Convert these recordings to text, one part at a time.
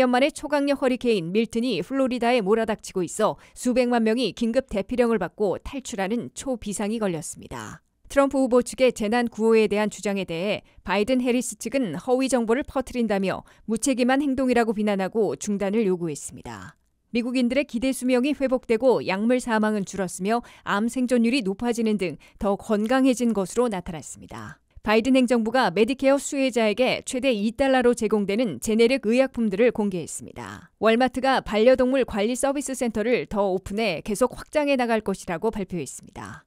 100년 만에 초강력 허리케인 밀튼이 플로리다에 몰아닥치고 있어 수백만 명이 긴급 대피령을 받고 탈출하는 초비상이 걸렸습니다. 트럼프 후보 측의 재난 구호에 대한 주장에 대해 바이든 해리스 측은 허위 정보를 퍼뜨린다며 무책임한 행동이라고 비난하고 중단을 요구했습니다. 미국인들의 기대 수명이 회복되고 약물 사망은 줄었으며 암 생존율이 높아지는 등 더 건강해진 것으로 나타났습니다. 바이든 행정부가 메디케어 수혜자에게 최대 2달러로 제공되는 제네릭 의약품들을 공개했습니다. 월마트가 반려동물 관리 서비스 센터를 더 오픈해 계속 확장해 나갈 것이라고 발표했습니다.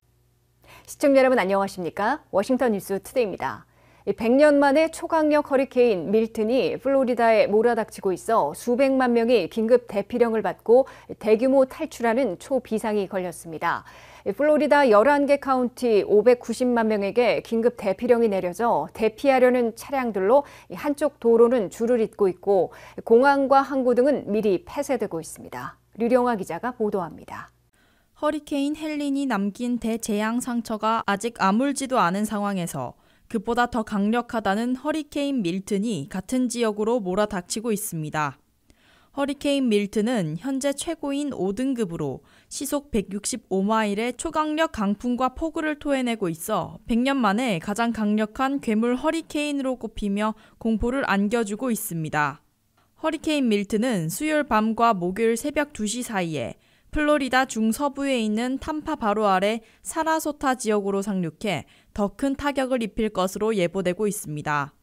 시청자 여러분 안녕하십니까? 워싱턴 뉴스 투데이입니다. 100년 만에 초강력 허리케인 밀튼이 플로리다에 몰아닥치고 있어 수백만 명이 긴급 대피령을 받고 대규모 탈출하는 초비상이 걸렸습니다. 플로리다 11개 카운티 590만 명에게 긴급 대피령이 내려져 대피하려는 차량들로 한쪽 도로는 줄을 잇고 있고 공항과 항구 등은 미리 폐쇄되고 있습니다. 류령아 기자가 보도합니다. 허리케인 헬린이 남긴 대재앙 상처가 아직 아물지도 않은 상황에서 그보다 더 강력하다는 허리케인 밀튼이 같은 지역으로 몰아닥치고 있습니다. 허리케인 밀튼은 현재 최고인 5등급으로 시속 165마일의 초강력 강풍과 폭우를 토해내고 있어 100년 만에 가장 강력한 괴물 허리케인으로 꼽히며 공포를 안겨주고 있습니다. 허리케인 밀튼은 수요일 밤과 목요일 새벽 2시 사이에 플로리다 중서부에 있는 탐파 바로 아래 사라소타 지역으로 상륙해 더 큰 타격을 입힐 것으로 예보되고 있습니다.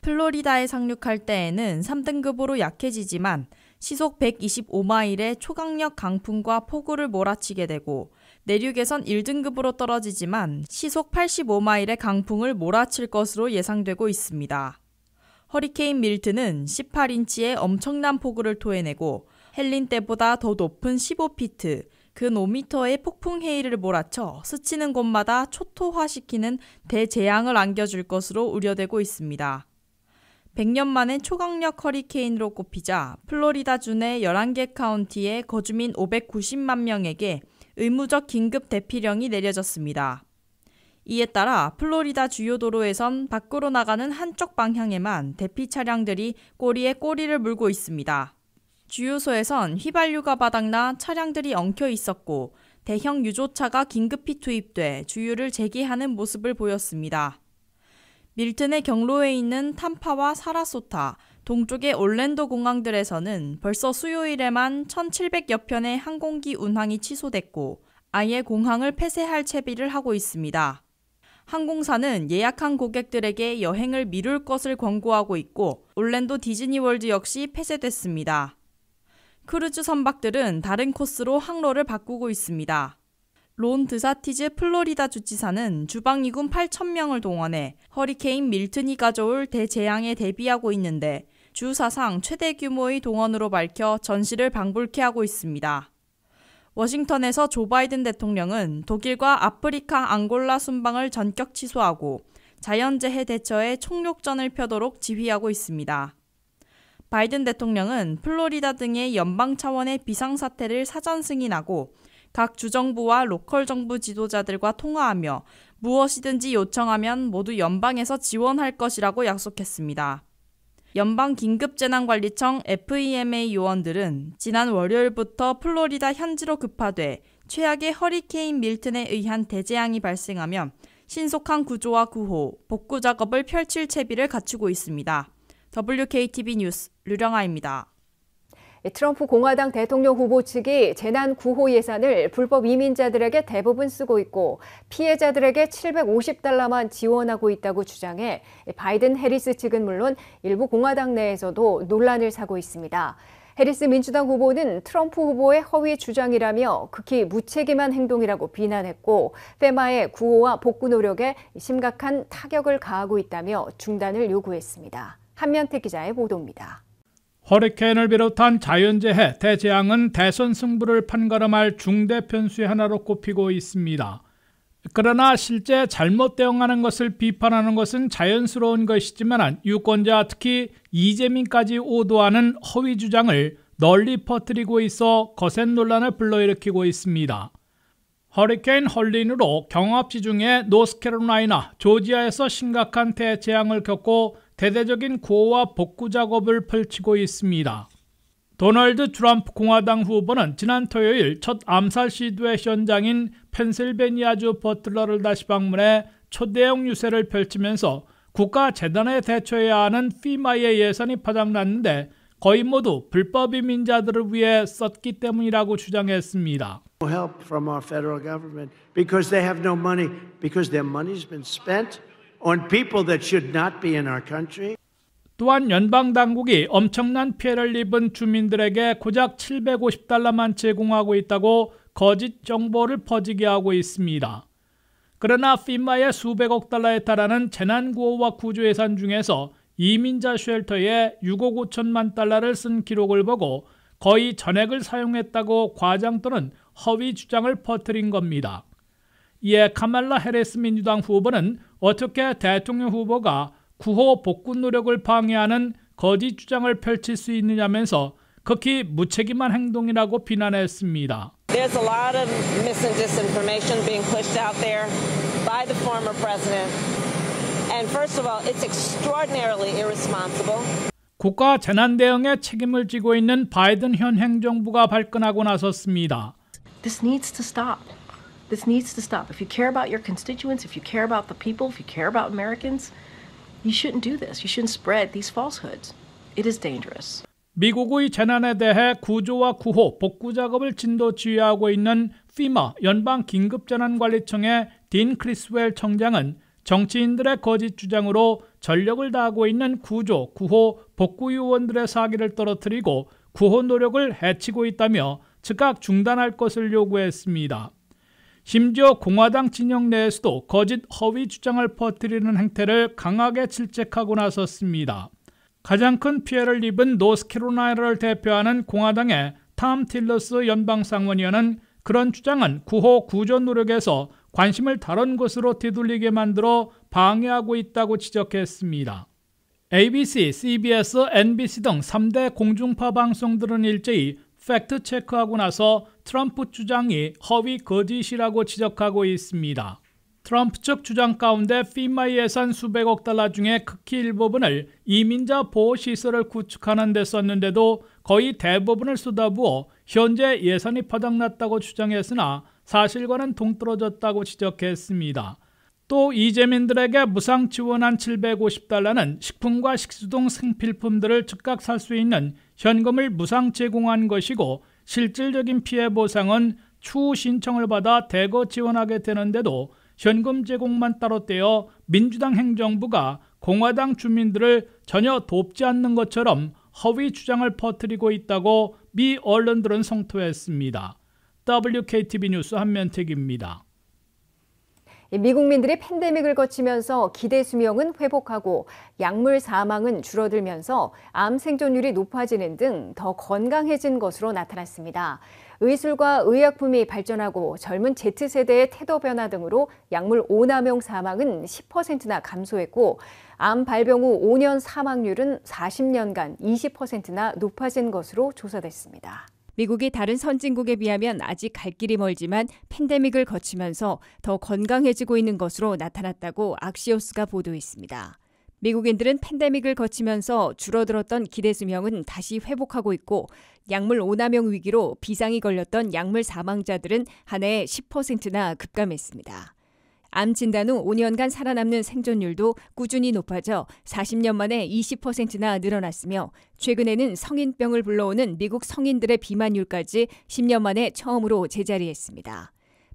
플로리다에 상륙할 때에는 3등급으로 약해지지만 시속 125마일의 초강력 강풍과 폭우를 몰아치게 되고 내륙에선 1등급으로 떨어지지만 시속 85마일의 강풍을 몰아칠 것으로 예상되고 있습니다. 허리케인 밀트는 18인치의 엄청난 폭우를 토해내고 헬린 때보다 더 높은 15피트, 그 5미터의 폭풍 해일을 몰아쳐 스치는 곳마다 초토화시키는 대재앙을 안겨줄 것으로 우려되고 있습니다. 100년 만에 초강력 허리케인으로 꼽히자 플로리다 주 내 11개 카운티의 거주민 590만 명에게 의무적 긴급 대피령이 내려졌습니다. 이에 따라 플로리다 주요 도로에선 밖으로 나가는 한쪽 방향에만 대피 차량들이 꼬리에 꼬리를 물고 있습니다. 주유소에선 휘발유가 바닥나 차량들이 엉켜 있었고 대형 유조차가 긴급히 투입돼 주유를 재개하는 모습을 보였습니다. 밀튼의 경로에 있는 탐파와 사라소타, 동쪽의 올랜도 공항들에서는 벌써 수요일에만 1,700여 편의 항공기 운항이 취소됐고 아예 공항을 폐쇄할 채비를 하고 있습니다. 항공사는 예약한 고객들에게 여행을 미룰 것을 권고하고 있고 올랜도 디즈니월드 역시 폐쇄됐습니다. 크루즈 선박들은 다른 코스로 항로를 바꾸고 있습니다. 론 드샌티스 플로리다 주지사는 주방위군 8천명을 동원해 허리케인 밀튼이 가져올 대재앙에 대비하고 있는데 주 사상 최대 규모의 동원으로 밝혀 전시를 방불케 하고 있습니다. 워싱턴에서 조 바이든 대통령은 독일과 아프리카 앙골라 순방을 전격 취소하고 자연재해 대처에 총력전을 펴도록 지휘하고 있습니다. 바이든 대통령은 플로리다 등의 연방 차원의 비상사태를 사전 승인하고 각 주정부와 local 정부 지도자들과 통화하며 무엇이든지 요청하면 모두 연방에서 지원할 것이라고 약속했습니다. 연방 긴급재난관리청 FEMA 요원들은 지난 월요일부터 플로리다 현지로 급파돼 최악의 허리케인 밀튼에 의한 대재앙이 발생하면 신속한 구조와 구호, 복구 작업을 펼칠 채비를 갖추고 있습니다. WKTV 뉴스 류령아입니다. 트럼프 공화당 대통령 후보 측이 재난 구호 예산을 불법 이민자들에게 대부분 쓰고 있고 피해자들에게 750달러만 지원하고 있다고 주장해 바이든 해리스 측은 물론 일부 공화당 내에서도 논란을 사고 있습니다. 해리스 민주당 후보는 트럼프 후보의 허위 주장이라며 극히 무책임한 행동이라고 비난했고 FEMA의 구호와 복구 노력에 심각한 타격을 가하고 있다며 중단을 요구했습니다. 한면태 기자의 보도입니다. 허리케인을 비롯한 자연재해, 대재앙은 대선 승부를 판가름할 중대 변수의 하나로 꼽히고 있습니다. 그러나 실제 잘못 대응하는 것을 비판하는 것은 자연스러운 것이지만 유권자 특히 이재민까지 오도하는 허위 주장을 널리 퍼뜨리고 있어 거센 논란을 불러일으키고 있습니다. 허리케인 헐린으로 경합지 중에 노스캐롤라이나, 조지아에서 심각한 대재앙을 겪고 대대적인 구호와 복구 작업을 펼치고 있습니다. 도널드 트럼프 공화당 후보는 지난 토요일 첫 암살 시도의 현장인 펜실베니아주 버틀러를 다시 방문해 초대형 유세를 펼치면서 국가 재단에 대처해야 하는 피마의 예산이 파장났는데 거의 모두 불법 이민자들을 위해 썼기 때문이라고 주장했습니다. help from our federal government because they have no money because their money's been spent on people that should not be in our country. 또한 연방 당국이 엄청난 피해를 입은 주민들에게 고작 750달러만 제공하고 있다고 거짓 정보를 퍼지게 하고 있습니다. 그러나 피마의 수백억 달러에 달하는 재난구호와 구조 예산 중에서 이민자 쉘터에 6억 5천만 달러를 쓴 기록을 보고 거의 전액을 사용했다고 과장 또는 허위 주장을 퍼뜨린 겁니다. 이에 카말라 헤레스 민주당 후보는 어떻게 대통령 후보가 구호 복구 노력을 방해하는 거짓 주장을 펼칠 수 있느냐면서 극히 무책임한 행동이라고 비난했습니다. There's a lot of mis and disinformation being pushed out there by the former president. And first of all, it's extraordinarily irresponsible. 국가 재난 대응에 책임을 지고 있는 바이든 현 행정부가 발끈하고 나섰습니다. This needs to stop. This needs to stop. If you care about your constituents, if you care about the people, if you care about Americans, you shouldn't do this. You shouldn't spread these falsehoods. It is dangerous. 미국의 재난에 대해 구조와 구호, 복구 작업을 진도 지휘하고 있는 FEMA 연방 긴급재난관리청의 딘 크리스웰 청장은 정치인들의 거짓 주장으로 전력을 다하고 있는 구조, 구호, 복구 요원들의 사기를 떨어뜨리고 구호 노력을 해치고 있다며 즉각 중단할 것을 요구했습니다. 심지어 공화당 진영 내에서도 거짓 허위 주장을 퍼뜨리는 행태를 강하게 질책하고 나섰습니다. 가장 큰 피해를 입은 노스캐롤라이나를 대표하는 공화당의 탐 틸러스 연방 상원의원은 그런 주장은 구호 구조 노력에서 관심을 다른 곳으로 뒤돌리게 만들어 방해하고 있다고 지적했습니다. ABC, CBS, NBC 등 3대 공중파 방송들은 일제히 팩트 체크하고 나서 트럼프 주장이 허위 거짓이라고 지적하고 있습니다. 트럼프 측 주장 가운데 FEMA 예산 수백억 달러 중에 극히 일부분을 이민자 보호 시설을 구축하는 데 썼는데도 거의 대부분을 쏟아부어 현재 예산이 바닥났다고 주장했으나 사실과는 동떨어졌다고 지적했습니다. 또 이재민들에게 무상 지원한 750달러는 식품과 식수 등 생필품들을 즉각 살 수 있는 현금을 무상 제공한 것이고 실질적인 피해 보상은 추후 신청을 받아 대거 지원하게 되는데도 현금 제공만 따로 떼어 민주당 행정부가 공화당 주민들을 전혀 돕지 않는 것처럼 허위 주장을 퍼뜨리고 있다고 미 언론들은 성토했습니다. WKTV 뉴스 한면택입니다. 미국민들이 팬데믹을 거치면서 기대 수명은 회복하고 약물 사망은 줄어들면서 암 생존율이 높아지는 등 더 건강해진 것으로 나타났습니다. 의술과 의약품이 발전하고 젊은 Z세대의 태도 변화 등으로 약물 오남용 사망은 10%나 감소했고 암 발병 후 5년 사망률은 40년간 20%나 높아진 것으로 조사됐습니다. 미국이 다른 선진국에 비하면 아직 갈 길이 멀지만 팬데믹을 거치면서 더 건강해지고 있는 것으로 나타났다고 악시오스가 보도했습니다. 미국인들은 팬데믹을 거치면서 줄어들었던 기대 수명은 다시 회복하고 있고 약물 오남용 위기로 비상이 걸렸던 약물 사망자들은 한 해에 10%나 급감했습니다. 암 진단 후 5년간 살아남는 생존율도 꾸준히 높아져 40년 만에 20%나 늘어났으며 최근에는 성인병을 불러오는 미국 성인들의 비만율까지 10년 만에 처음으로 제자리했습니다.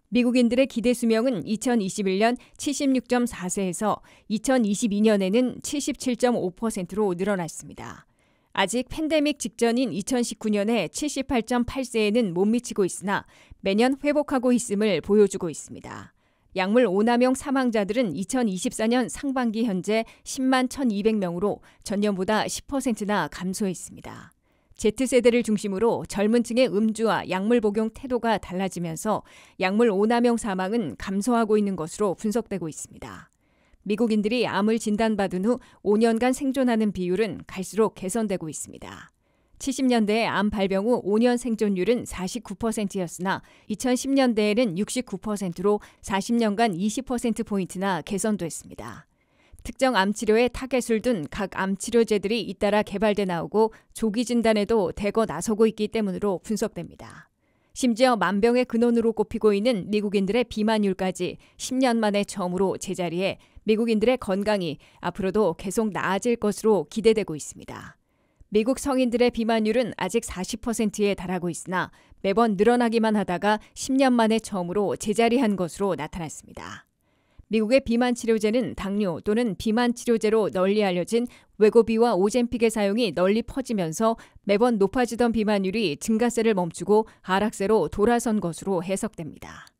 미국인들의 기대 수명은 2021년 76.4세에서 2022년에는 77.5%로 늘어났습니다. 아직 팬데믹 직전인 2019년에 78.8세에는 못 미치고 있으나 매년 회복하고 있음을 보여주고 있습니다. 약물 오남용 사망자들은 2024년 상반기 현재 10만 1,200명으로 전년보다 10%나 감소했습니다. Z세대를 중심으로 젊은 층의 음주와 약물 복용 태도가 달라지면서 약물 오남용 사망은 감소하고 있는 것으로 분석되고 있습니다. 미국인들이 암을 진단받은 후 5년간 생존하는 비율은 갈수록 개선되고 있습니다. 70년대에 암 발병 후 5년 생존율은 49%였으나 2010년대에는 69%로 40년간 20%포인트나 개선됐습니다. 특정 암 치료에 타겟을 둔 각 암 치료제들이 잇따라 개발돼 나오고 조기 진단에도 대거 나서고 있기 때문으로 분석됩니다. 심지어 만병의 근원으로 꼽히고 있는 미국인들의 비만율까지 10년 만에 처음으로 제자리에 미국인들의 건강이 앞으로도 계속 나아질 것으로 기대되고 있습니다. 미국 성인들의 비만율은 아직 40%에 달하고 있으나 매번 늘어나기만 하다가 10년 만에 처음으로 제자리한 것으로 나타났습니다. 미국의 비만 치료제는 당뇨 또는 비만 치료제로 널리 알려진 외고비와 오젠픽의 사용이 널리 퍼지면서 매번 높아지던 비만율이 증가세를 멈추고 하락세로 돌아선 것으로 해석됩니다.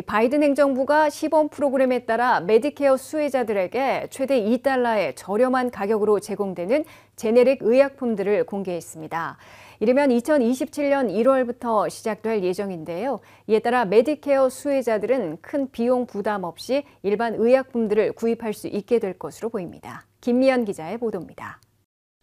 바이든 행정부가 시범 프로그램에 따라 메디케어 수혜자들에게 최대 2달러의 저렴한 가격으로 제공되는 제네릭 의약품들을 공개했습니다. 이르면 2027년 1월부터 시작될 예정인데요. 이에 따라 메디케어 수혜자들은 큰 비용 부담 없이 일반 의약품들을 구입할 수 있게 될 것으로 보입니다. 김미연 기자의 보도입니다.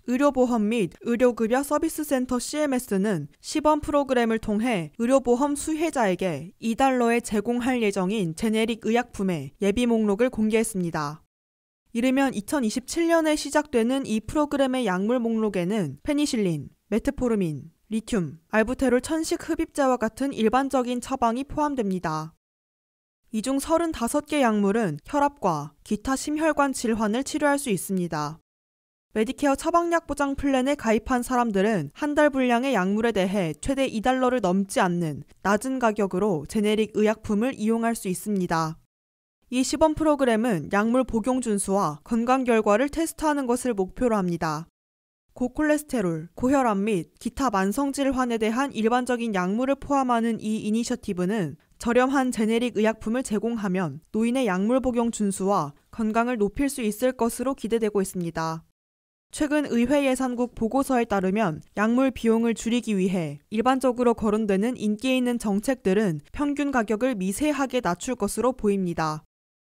의료보험 및 의료급여 서비스센터 CMS는 시범 프로그램을 통해 의료보험 수혜자에게 2달러에 제공할 예정인 제네릭 의약품의 예비 목록을 공개했습니다. 이르면 2027년에 시작되는 이 프로그램의 약물 목록에는 페니실린, 메트포르민, 리튬, 알부테롤 천식 흡입제와 같은 일반적인 처방이 포함됩니다. 이 중 35개 약물은 혈압과 기타 심혈관 질환을 치료할 수 있습니다. 메디케어 처방약 보장 플랜에 가입한 사람들은 한 달 분량의 약물에 대해 최대 2달러를 넘지 않는 낮은 가격으로 제네릭 의약품을 이용할 수 있습니다. 이 시범 프로그램은 약물 복용 준수와 건강 결과를 테스트하는 것을 목표로 합니다. 고콜레스테롤, 고혈압 및 기타 만성 질환에 대한 일반적인 약물을 포함하는 이 이니셔티브는 저렴한 제네릭 의약품을 제공하면 노인의 약물 복용 준수와 건강을 높일 수 있을 것으로 기대되고 있습니다. 최근 의회 예산국 보고서에 따르면 약물 비용을 줄이기 위해 일반적으로 거론되는 인기 있는 정책들은 평균 가격을 미세하게 낮출 것으로 보입니다.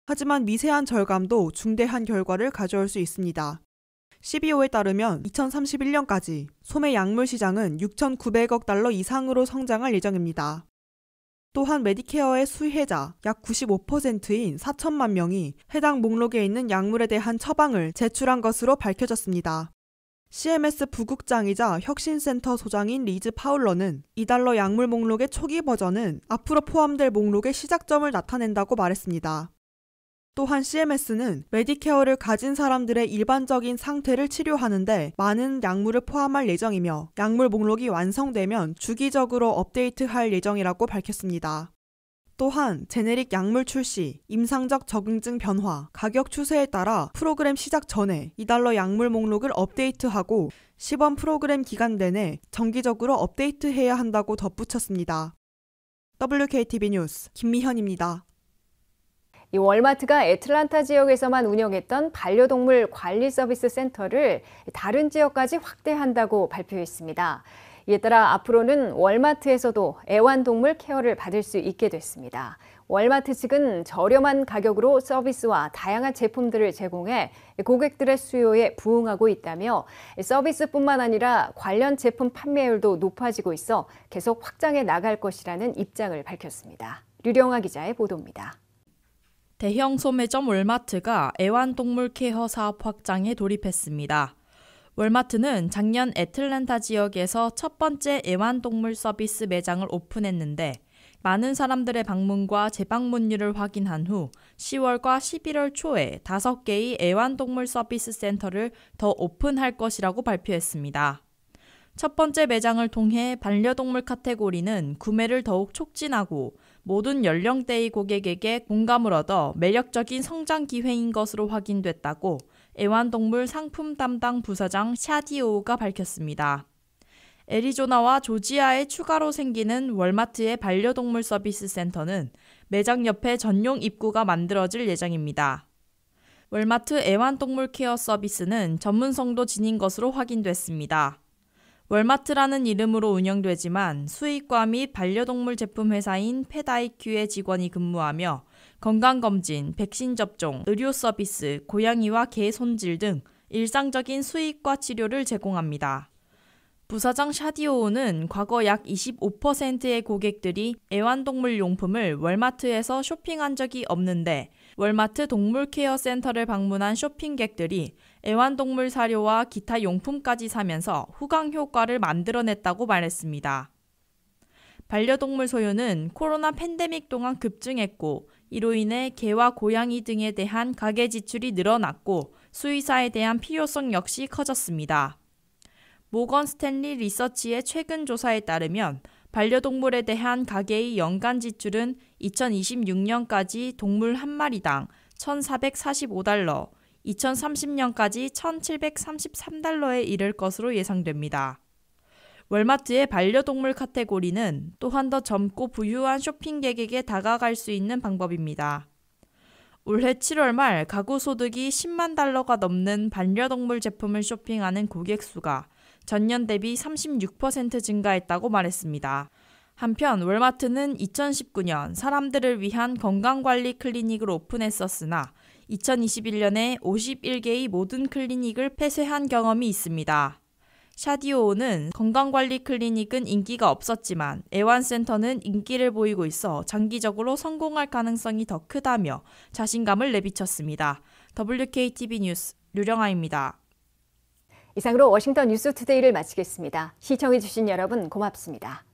하지만 미세한 절감도 중대한 결과를 가져올 수 있습니다. CBO에 따르면 2031년까지 소매 약물 시장은 6,900억 달러 이상으로 성장할 예정입니다. 또한 메디케어의 수혜자 약 95%인 4천만 명이 해당 목록에 있는 약물에 대한 처방을 제출한 것으로 밝혀졌습니다. CMS 부국장이자 혁신센터 소장인 리즈 파울러는 2달러 약물 목록의 초기 버전은 앞으로 포함될 목록의 시작점을 나타낸다고 말했습니다. 또한 CMS는 메디케어를 가진 사람들의 일반적인 상태를 치료하는데 많은 약물을 포함할 예정이며 약물 목록이 완성되면 주기적으로 업데이트할 예정이라고 밝혔습니다. 또한 제네릭 약물 출시, 임상적 적응증 변화, 가격 추세에 따라 프로그램 시작 전에 2달러 약물 목록을 업데이트하고 시범 프로그램 기간 내내 정기적으로 업데이트해야 한다고 덧붙였습니다. WKTV 뉴스 김미현입니다. 이 월마트가 애틀란타 지역에서만 운영했던 반려동물 관리 서비스 센터를 다른 지역까지 확대한다고 발표했습니다. 이에 따라 앞으로는 월마트에서도 애완동물 케어를 받을 수 있게 됐습니다. 월마트 측은 저렴한 가격으로 서비스와 다양한 제품들을 제공해 고객들의 수요에 부응하고 있다며 서비스뿐만 아니라 관련 제품 판매율도 높아지고 있어 계속 확장해 나갈 것이라는 입장을 밝혔습니다. 류령아 기자의 보도입니다. 대형 소매점 월마트가 애완동물 케어 사업 확장에 돌입했습니다. 월마트는 작년 애틀랜타 지역에서 첫 번째 애완동물 서비스 매장을 오픈했는데 많은 사람들의 방문과 재방문율을 확인한 후 10월과 11월 초에 5개의 애완동물 서비스 센터를 더 오픈할 것이라고 발표했습니다. 첫 번째 매장을 통해 반려동물 카테고리는 구매를 더욱 촉진하고 모든 연령대의 고객에게 공감을 얻어 매력적인 성장 기회인 것으로 확인됐다고 애완동물 상품 담당 부사장 샤디오가 밝혔습니다. 애리조나와 조지아에 추가로 생기는 월마트의 반려동물 서비스 센터는 매장 옆에 전용 입구가 만들어질 예정입니다. 월마트 애완동물 케어 서비스는 전문성도 지닌 것으로 확인됐습니다. 월마트라는 이름으로 운영되지만 수의과 및 반려동물 제품 회사인 페다이큐의 직원이 근무하며 건강검진, 백신 접종, 의료 서비스, 고양이와 개 손질 등 일상적인 수의과 치료를 제공합니다. 부사장 샤디오우는 과거 약 25%의 고객들이 애완동물 용품을 월마트에서 쇼핑한 적이 없는데 월마트 동물 케어 센터를 방문한 쇼핑객들이 애완동물 사료와 기타 용품까지 사면서 후광 효과를 만들어냈다고 말했습니다. 반려동물 소유는 코로나 팬데믹 동안 급증했고 이로 인해 개와 고양이 등에 대한 가계 지출이 늘어났고 수의사에 대한 필요성 역시 커졌습니다. 모건 스탠리 리서치의 최근 조사에 따르면 반려동물에 대한 가계의 연간 지출은 2026년까지 동물 한 마리당 1,445달러, 2030년까지 1,733달러에 이를 것으로 예상됩니다. 월마트의 반려동물 카테고리는 또한 더 젊고 부유한 쇼핑객에게 다가갈 수 있는 방법입니다. 올해 7월 말 가구 소득이 10만 달러가 넘는 반려동물 제품을 쇼핑하는 고객 수가 전년 대비 36% 증가했다고 말했습니다. 한편 월마트는 2019년 사람들을 위한 건강관리 클리닉을 오픈했었으나 2021년에 51개의 모든 클리닉을 폐쇄한 경험이 있습니다. 샤디오는 건강관리 클리닉은 인기가 없었지만 애완센터는 인기를 보이고 있어 장기적으로 성공할 가능성이 더 크다며 자신감을 내비쳤습니다. WKTV 뉴스 류령아입니다. 이상으로 워싱턴 뉴스 투데이를 마치겠습니다. 시청해주신 여러분 고맙습니다.